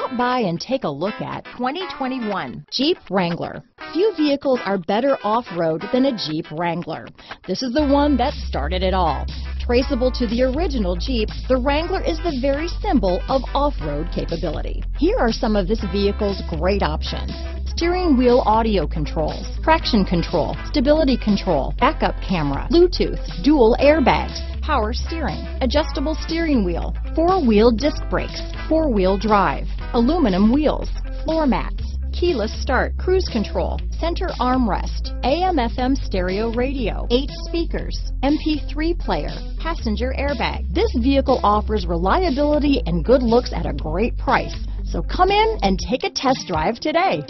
Stop by and take a look at 2021 Jeep Wrangler. Few vehicles are better off-road than a Jeep Wrangler. This is the one that started it all. Traceable to the original Jeep, the Wrangler is the very symbol of off-road capability. Here are some of this vehicle's great options. Steering wheel audio controls, traction control, stability control, backup camera, Bluetooth, dual airbags, power steering, adjustable steering wheel, four-wheel disc brakes, four-wheel drive, aluminum wheels, floor mats, keyless start, cruise control, center armrest, AM FM stereo radio, eight speakers, MP3 player, passenger airbag. This vehicle offers reliability and good looks at a great price. So come in and take a test drive today.